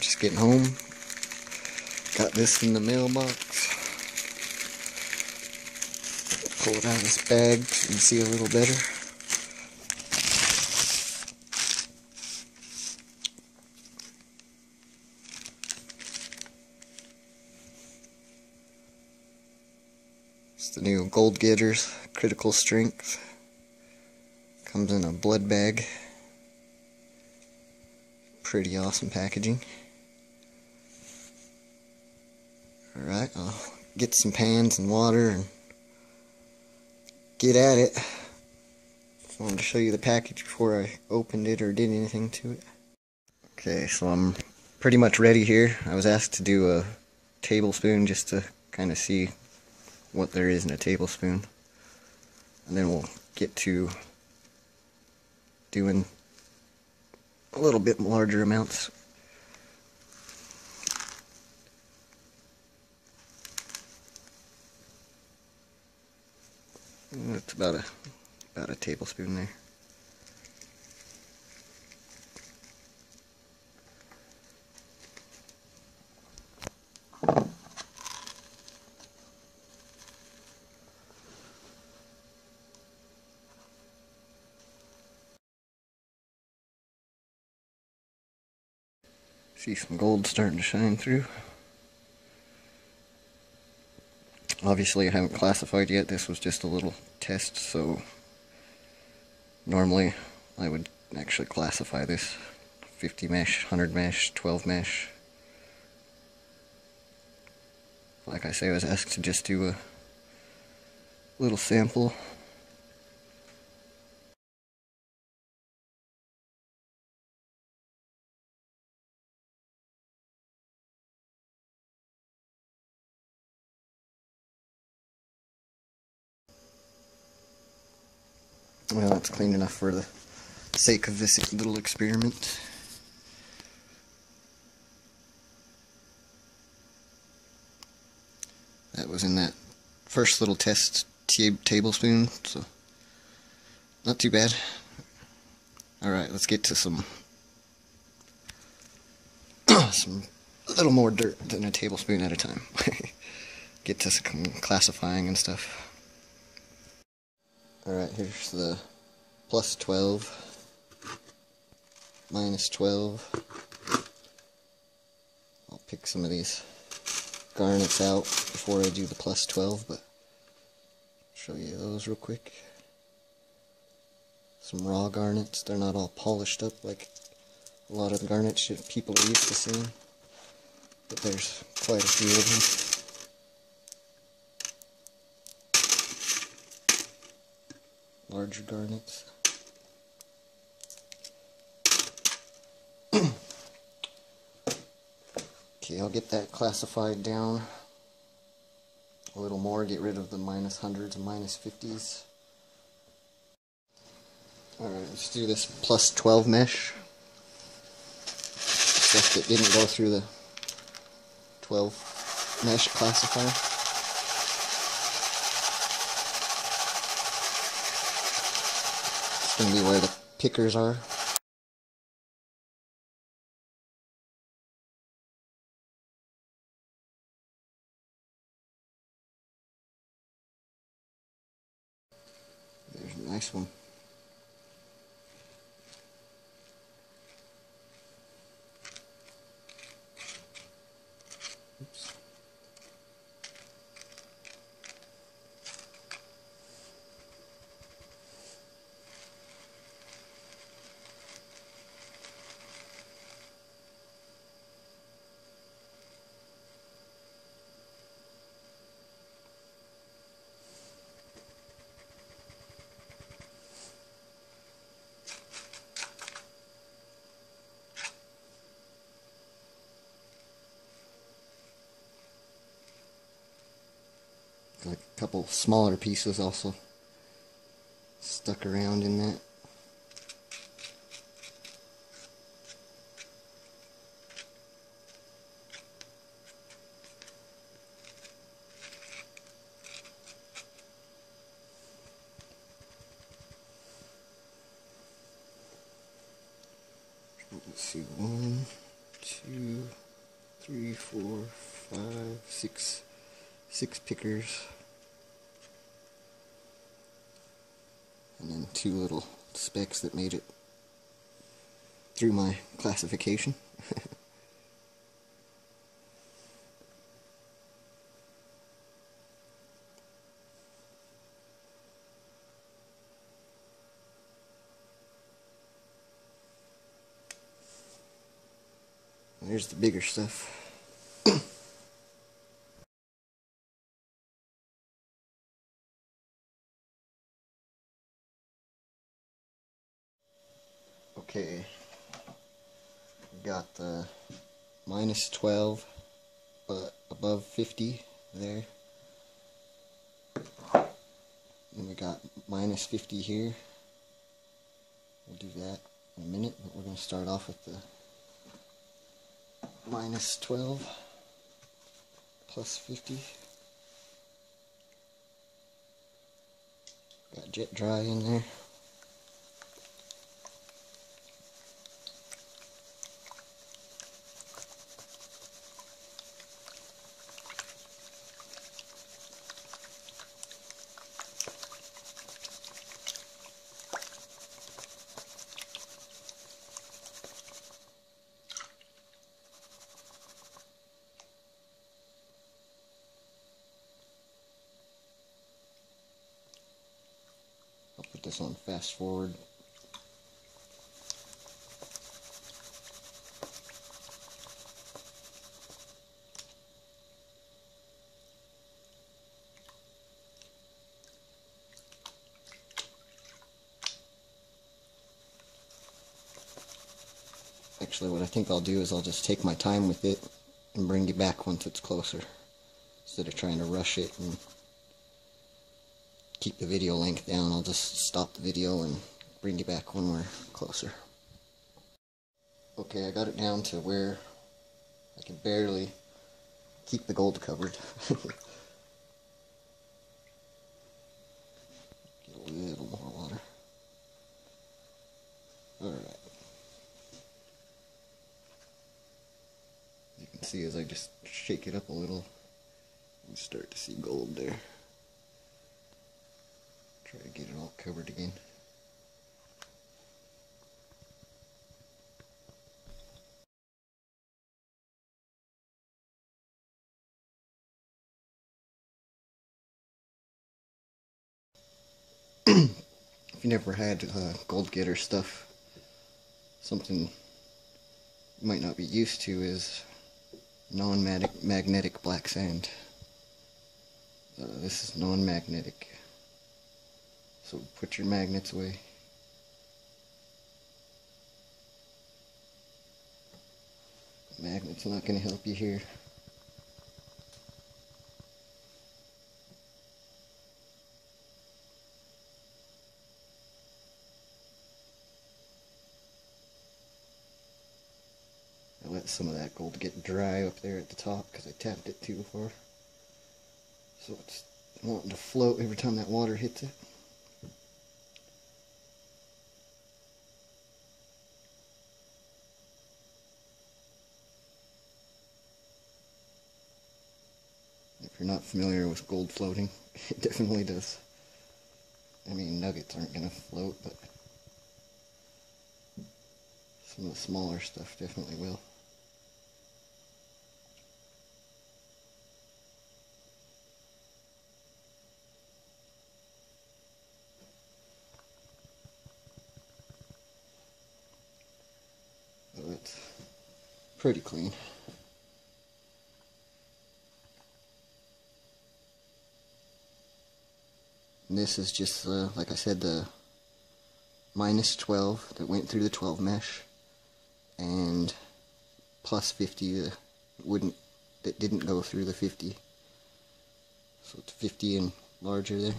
just getting home. Got this in the mailbox. Pull it out of this bag can see a little better. It's the new Gold Getters Critical Strength. Comes in a blood bag. Pretty awesome packaging. Alright, I'll get some pans and water and get at it. Just wanted to show you the package before I opened it or did anything to it. Okay, so I'm pretty much ready here. I was asked to do a tablespoon just to kind of see what there is in a tablespoon. And then we'll get to doing a little bit larger amounts. It's about a about a tablespoon there. See some gold starting to shine through. Obviously I haven't classified yet, this was just a little test, so normally I would actually classify this 50 mesh, 100 mesh, 12 mesh. Like I say, I was asked to just do a little sample Well, that's clean enough for the sake of this little experiment. That was in that first little test tablespoon, so not too bad. Alright, let's get to some some a little more dirt than a tablespoon at a time. get to some classifying and stuff. Alright, here's the plus 12, minus 12. I'll pick some of these garnets out before I do the plus 12, but show you those real quick. Some raw garnets, they're not all polished up like a lot of the garnets people are used to seeing, but there's quite a few of them. Larger garnets. okay, I'll get that classified down a little more, get rid of the minus hundreds and minus fifties. Alright, let's do this plus 12 mesh. Stuff that didn't go through the 12 mesh classifier. To be where the pickers are. There's a nice one. Like a couple smaller pieces also stuck around in that. Let's see, one, two, three, four, five, six, six pickers. And then two little specks that made it through my classification. There's the bigger stuff. okay. Got the minus 12, but above 50 there. Then we got minus 50 here. We'll do that in a minute, but we're going to start off with the minus 12 plus 50. Got jet dry in there. I'll put this fast forward. Actually, what I think I'll do is I'll just take my time with it and bring you back once it's closer. Instead of trying to rush it and keep the video length down, I'll just stop the video and bring you back when we're closer. Okay, I got it down to where I can barely keep the gold covered. Get a little more water. Alright. You can see as I just shake it up a little, you start to see gold there. Try to get it all covered again. if you never had uh, gold getter stuff, something you might not be used to is non-magnetic black sand. Uh, this is non-magnetic. So put your magnets away. Magnets not going to help you here. I let some of that gold get dry up there at the top because I tapped it too far. So it's wanting to float every time that water hits it. You're not familiar with gold floating, it definitely does. I mean, nuggets aren't going to float, but some of the smaller stuff definitely will. But it's pretty clean. And this is just, uh, like I said, the minus 12 that went through the 12 mesh, and plus 50 that wouldn't, that didn't go through the 50. So it's 50 and larger there.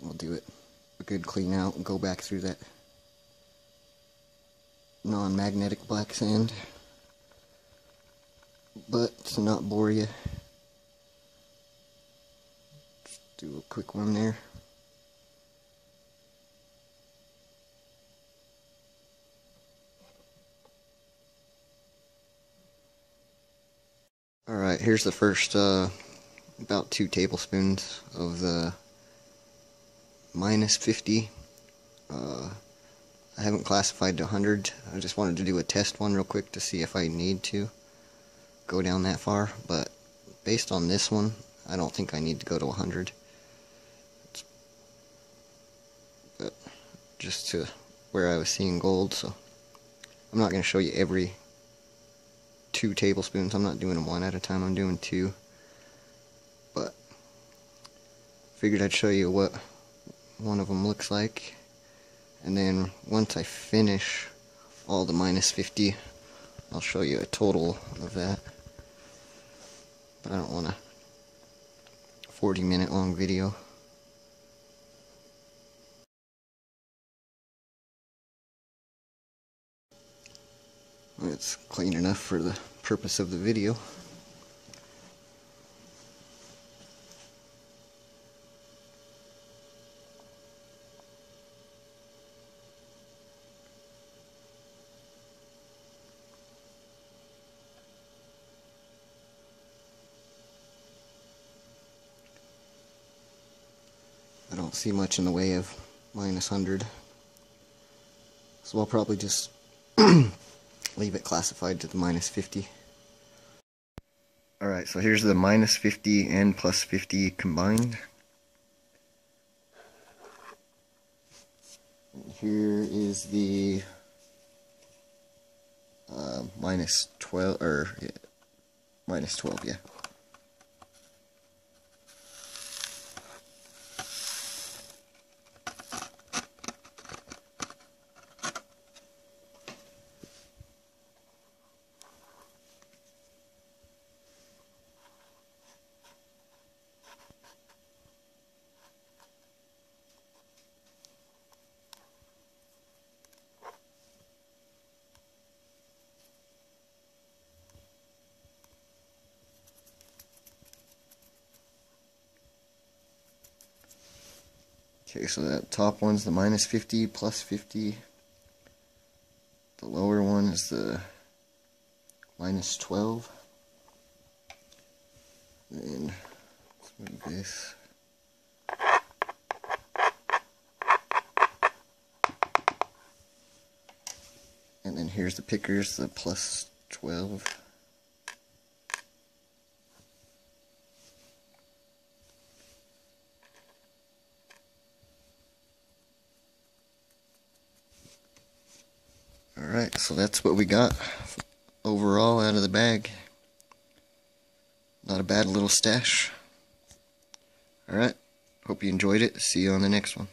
We'll do it a good clean out and go back through that non-magnetic black sand. But to not bore you, just do a quick one there. Alright, here's the first uh, about two tablespoons of the minus 50. Uh, I haven't classified to 100. I just wanted to do a test one real quick to see if I need to go down that far. But based on this one, I don't think I need to go to 100. but just to where I was seeing gold, so I'm not going to show you every two tablespoons. I'm not doing them one at a time. I'm doing two. But figured I'd show you what one of them looks like. And then once I finish all the minus 50, I'll show you a total of that. But I don't want a 40 minute long video. It's clean enough for the purpose of the video. Don't see much in the way of minus 100. So I'll probably just leave it classified to the minus 50. Alright, so here's the minus 50 and plus 50 combined. Here is the uh, minus 12, or yeah, minus 12, yeah. Okay, so that top one's the minus 50 plus 50. The lower one is the minus 12. Then move this. And then here's the pickers, the plus 12. Alright, so that's what we got overall out of the bag. Not a bad little stash. Alright, hope you enjoyed it. See you on the next one.